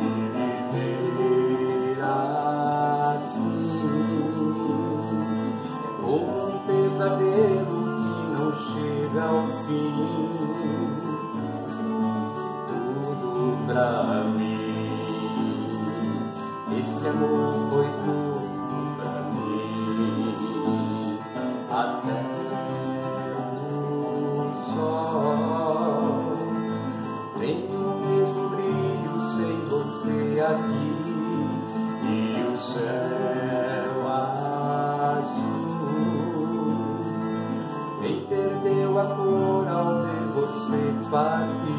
e viver assim é como um pesadelo que não chega ao fim tudo pra mim esse amor foi tudo pra mim. Até aqui e o céu azul. Nem perdeu a cor ao ver você partir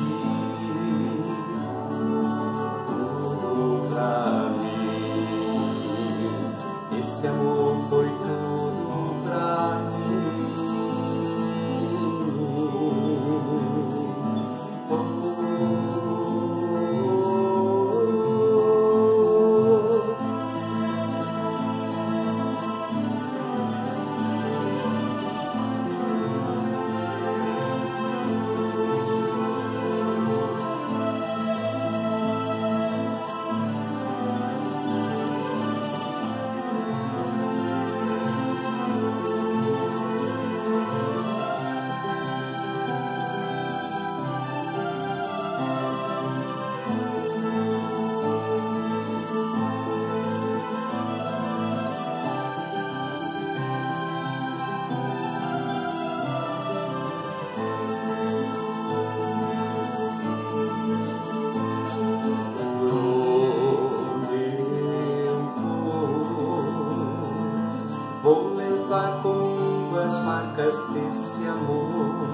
Vou levar comigo as marcas desse amor.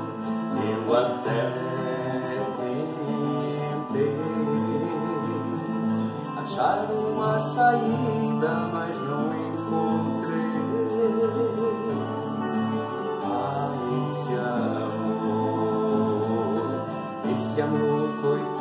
Eu até tentei achar uma saída, mas não encontrei. Ah, esse amor, esse amor foi